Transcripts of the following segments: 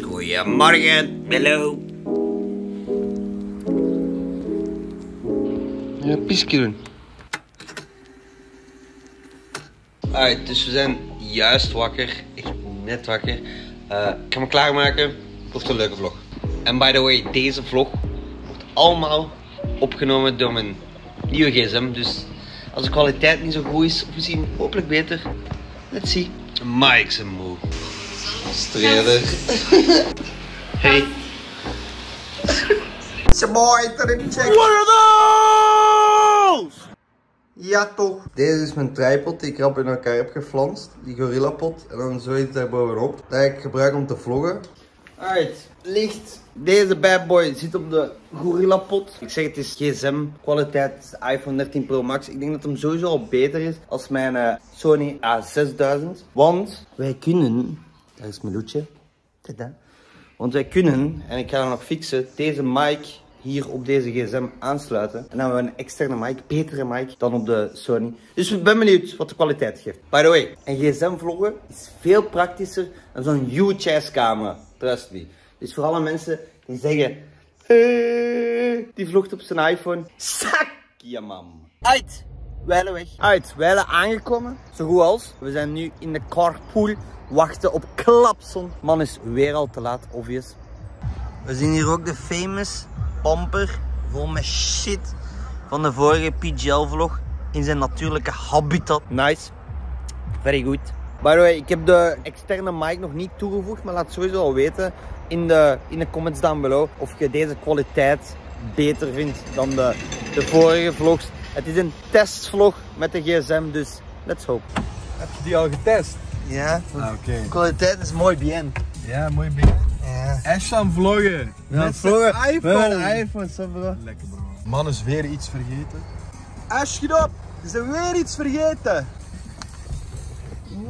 Goedemorgen, hallo. Ja, doen. Alright, dus we zijn juist wakker. Echt net wakker. Eh, ik ga me klaarmaken. Wordt een leuke vlog. En by the way, deze vlog wordt allemaal opgenomen door mijn nieuwe gsm. Dus als de kwaliteit niet zo goed is, of misschien hopelijk beter. Let's see. Mike's een Strijder. Hey. It's your boy, check. What are those? Ja, toch. Deze is mijn tripod die ik rap in elkaar heb geflanst. Die gorilla pot. En dan zoiets daar bovenop. Dat ik gebruik om te vloggen. Alright, licht. Deze bad boy zit op de gorilla pot. Ik zeg het is gsm kwaliteit, iPhone 13 Pro Max. Ik denk dat hem sowieso al beter is als mijn uh, Sony A6000. Want wij kunnen, daar is mijn loetje. Tada. Want wij kunnen, en ik ga dat nog fixen, deze mic hier op deze gsm aansluiten. En dan hebben we een externe mic, betere mic dan op de Sony. Dus ik ben benieuwd wat de kwaliteit geeft. By the way, een gsm vloggen is veel praktischer dan zo'n huge ass camera. Trust me. Dus voor alle mensen die zeggen, hey, die vlogt op zijn iPhone. Sak je mam. Uit. Wijlen weg. Uit. Wijlen aangekomen. Zo goed als. We zijn nu in de carpool. Wachten op Klapson. Man is weer al te laat, obvious. We zien hier ook de famous pamper. Vol met shit. Van de vorige PGL vlog. In zijn natuurlijke habitat. Nice. Very good. By the way, ik heb de externe mic nog niet toegevoegd. Maar laat sowieso al weten in de, in de comments down below. Of je deze kwaliteit beter vindt dan de, de vorige vlogs. Het is een testvlog met de gsm. Dus let's hope. Heb je die al getest? Ja, Ah, oké. de kwaliteit is mooi bien. Ja, mooi begin. Ja. Ash aan vloggen. Ja, Met vloggen. iPhone. iPhone, zo bro. Lekker bro. Man is weer iets vergeten. Ash, get op. Ze zijn weer iets vergeten.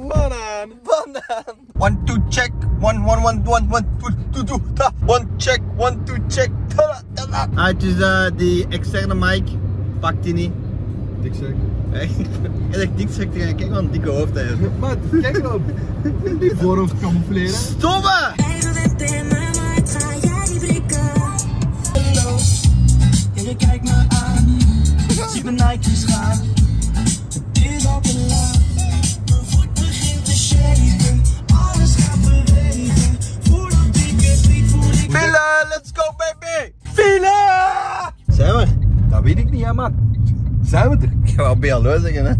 Banaan. Banaan. One, two, check. One, one, one, one, one, two, two, two, ta. One, check. One, two, check. Ta, ta, ta. Ah, het is uh, die externe mic. Pakt die niet. Dik zeg. Echt, echt dik zeg tegen kijk wat een dikke hoofd hij heeft. Maat, kijk erop. Die voorhoofd camoufleren. Stomme! Hè, man. Zijn we er? Ik ga wel BLO zeggen hè.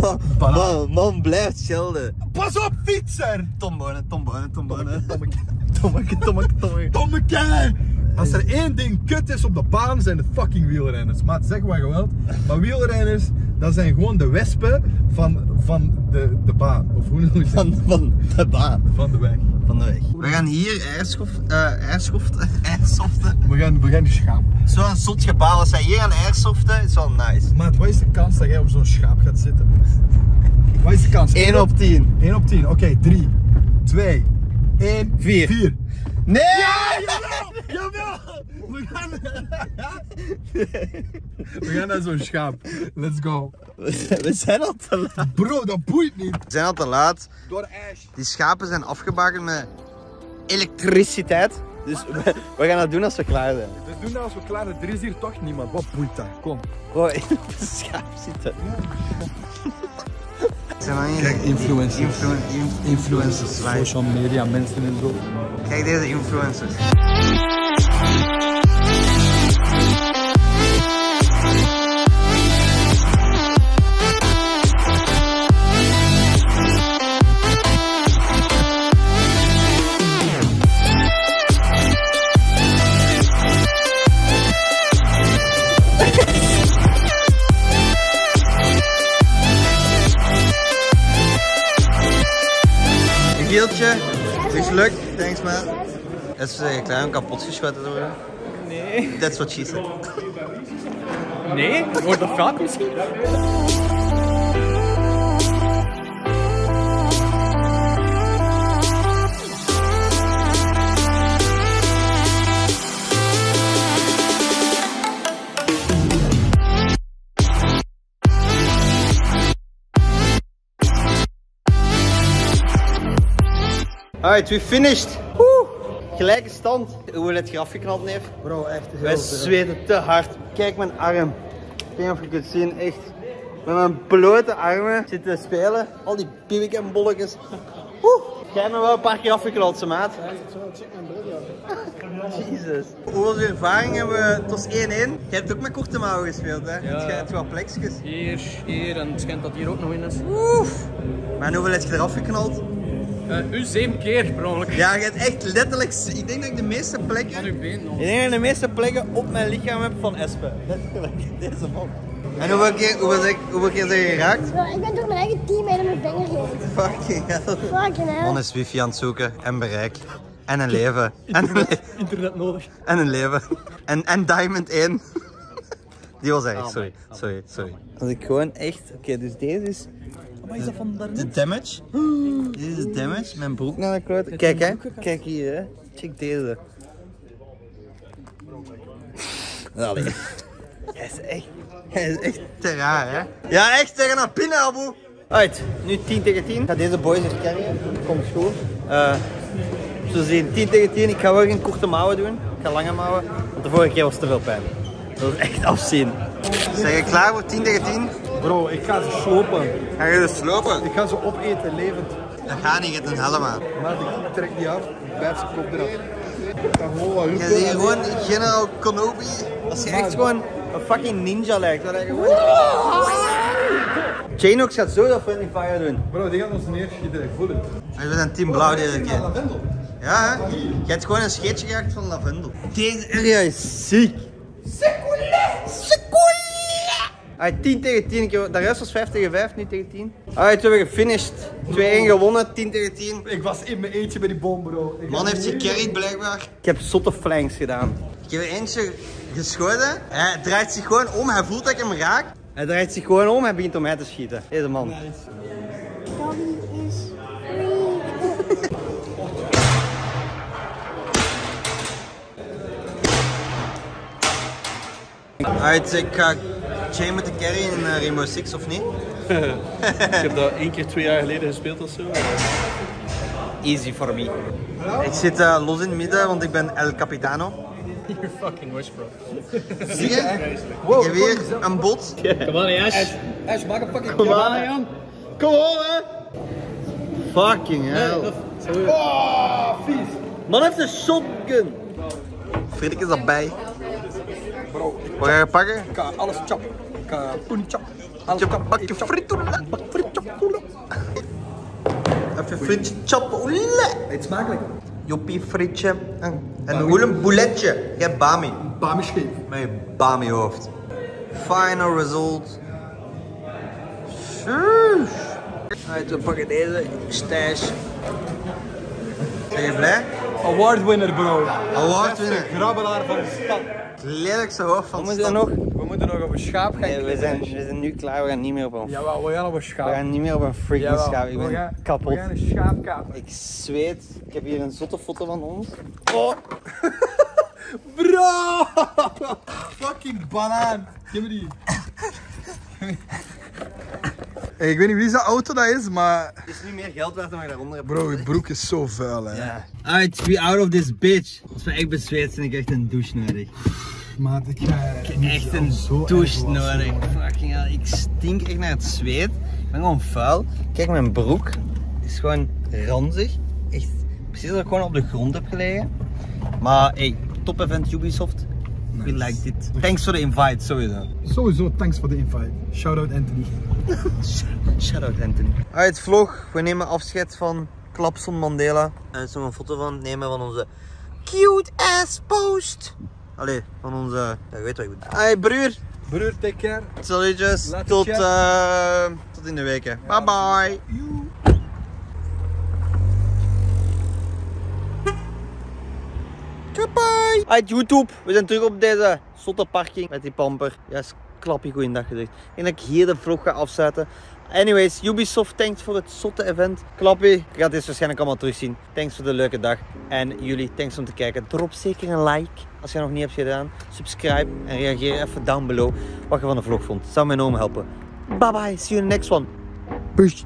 man, banaan. man, man blijft schelden. Pas op, fietser! Tombonen, tombonen, tombonen. Tommeke, tommeke, tommeke. Tommeke! Als er één ding kut is op de baan, zijn het fucking wielrenners. Maat, zeg je wilt. Maar wielrenners, dat zijn gewoon de wespen van, van de, de baan. Of hoe noem je dat? Van, van de baan. Van de weg. Van de weg. We gaan hier airsoft, uh, airsoften. We gaan, we gaan die schaap. Zo'n zot gebouw, als zij hier gaan airsoften, is wel nice. Maat, wat is de kans dat jij op zo'n schaap gaat zitten? Wat is de kans? 1 op 10. 1 op 10. Oké, 3, 2, 1, Vier. 4. Nee! Jawel! We gaan, we gaan naar zo'n schaap. Let's go. We zijn al te laat. Bro, dat boeit niet. We zijn al te laat. Door Ash. Die schapen zijn afgebakend met elektriciteit. Dus we, we gaan dat doen als we klaar zijn. We doen dat als we klaar zijn. Er is hier toch niemand. Wat boeit dat? Kom. Bro, in de schaap zitten. Kijk, influencers. Influ in- influencers. live. Social media, mensen en zo. Gieltje, mislukt. Thanks man. Is uh, klein om kapot geschoten te worden? Nee. That's what she said. Nee, wordt dat gaat misschien? Alright, we finished. Woe! Gelijke stand. Hoe het je afgeknald, neef? Bro, echt heel Wij zweten te hard. Kijk mijn arm. Ik weet niet of je kunt zien, echt. Met mijn blote armen zitten te spelen. Al die pibikenbolletjes. Woe! Jij hebt me wel een paar keer afgeknald, ze maat. Jezus. Hoeveel ervaring hebben we? Het was 1-1. Jij hebt ook met korte mouwen gespeeld, hè? Ja. Je hebt wel plekjes. Hier, hier en het schijnt dat hier ook nog in is. Oef. Maar hoeveel heb je eraf geknald? Eh, u zeven keer per ongeluk. Ja, je hebt echt letterlijk... Ik denk dat ik de meeste plekken... Aan uw been nog. Ik denk dat ik de meeste plekken op mijn lichaam heb van Espen. Letterlijk, deze man. En hoeveel keer, hoeveel, zeg- hoeveel keer zijn je geraakt? Ik ben door mijn eigen team met mijn vinger gegeven. Fucking hell. Fucking hell. Man is wifi aan het zoeken en bereik. En een leven. En een, le- Internet nodig. en een leven. En, en Diamond 1. Die was echt, sorry. Sorry, sorry. Als ik gewoon echt... Oké, dus deze is Wat is dat van daar? de damage. Dit is damage. Mijn broek naar de kloot. Kijk hè. Kijk hier hè. Check deze. Allee. Hij is echt... Hij is echt te raar hè. Ja, echt tegen een pinaboe. Uit, nu 10 tegen 10. Ik ga deze boys er carryen. Komt goed. Eh, zo zien, 10 tegen 10. Ik ga wel geen korte mouwen doen. Ik ga lange mouwen. Want de vorige keer was te veel pijn. Dat is echt afzien. Zijn je klaar voor 10 tegen 10? Bro, ik ga ze slopen. Ga je dus slopen? Ik ga ze opeten, levend. Dat gaat niet, het een helemaal. Maar ik trek die af, blijf ze kop eraf. Ik ga gewoon wat Je ziet gewoon General Kenobi. Als je echt gewoon een fucking ninja lijkt. Dat hij gewoon... Janox gaat zo dat friendly fire doen. Bro, die gaan ons neerschieten, ik voel het. Maar we zijn team blauw deze keer. Ja, hè? Je hebt gewoon een scheetje geraakt van lavendel. Deze area is ziek. Secoule! Alright, 10 tegen 10. Ik heb- De rest was 5 tegen 5, nu tegen 10. Alright, we hebben gefinished. 2-1 gewonnen, 10 tegen 10. Ik was in mijn eentje bij die bom, bro. Ik Man heeft gecarried blijkbaar. Ik heb zotte flanks gedaan. Ik heb er eentje geschoten. Hij draait zich gewoon om. Hij voelt dat ik hem raak. Hij draait zich gewoon om. Hij begint om mij te schieten. Deze man. Dobby is free. Uit, ik ga chain met de carry in eh, Rainbow Six of niet? Ik heb dat één keer twee jaar geleden gespeeld of zo. Easy for me. Ik zit eh, los in het midden, want ik ben El Capitano. You're fucking wish, bro. Zie je? ik heb hier een bot. Come on, Ash. Ash, maak een fucking Come on, Jan. Kom op, hè! Fucking hell. Man heeft een shotgun. Frederik is erbij. Wat ga je pakken? Ik ga alles chappen. Ik ga poen chap. Je bakje fritulle. Even frietje. Oele. Eet smakelijk. Joppie frietje. En en hoe een bouletje. Je hebt bami. Bami scheef. Met je bami hoofd. Final result. Sheesh. Uit, we pakken deze stash. Ben je blij? Award winner, bro. Award winner. Grabbelaar van de stad. Het lelijkste hoofd van We de stad. nog, we moeten nog op een schaap gaan Nee, we, zijn, we zijn nu klaar, we gaan niet meer op een, Jawel, we gaan op een we schaap. gaan niet meer op een freaking Jawel, schaap. Ik we ben gaan- kapot. We gaan een schaap kapen. Ik zweet. Ik heb hier een zotte foto van ons. Oh. Bro! Fucking banaan. Geef me die. Hey, ik weet niet wie zijn auto dat is, maar... Het is nu meer geld waard dan wat ik daaronder heb. Bro, je broek is zo vuil, hè. Ja. Alright, be out of this bitch. Als we echt bezweet zijn, ik echt een douche nodig. Maat, ik ga... Echt een douche nodig. Fucking hell, ik stink echt naar het zweet. Ik ben gewoon vuil. Kijk, mijn broek is gewoon ranzig. Echt precies dat ik gewoon op de grond heb gelegen. Maar hey, top event Ubisoft. We like dit. Thanks for the invite, sowieso. Sowieso, thanks voor de invite. Shout-out Anthony. Shout out Anthony. Uit vlog, we nemen afscheid van Klapson Mandela. En zullen we een foto van nemen van onze cute ass post. Allee, van onze. Ja, je weet wat ik bedoel. Hey broer, Broer, take care. salutjes. Tot, eh, tot in de weken. Bye bye. Uit YouTube, we zijn terug op deze zotte parking met die pamper. Yes, klappie goeiedag gezegd. Denk dat ik hier de vlog ga afzetten. Anyways, Ubisoft, thanks voor het zotte event. Klappie, je gaat dit waarschijnlijk allemaal terugzien. Thanks voor de leuke dag. En jullie, thanks om te kijken. Drop zeker een like als je nog niet hebt gedaan. Subscribe en reageer even down below wat je van de vlog vond. Zou mij enorm helpen. Bye bye, see you next one. Peace.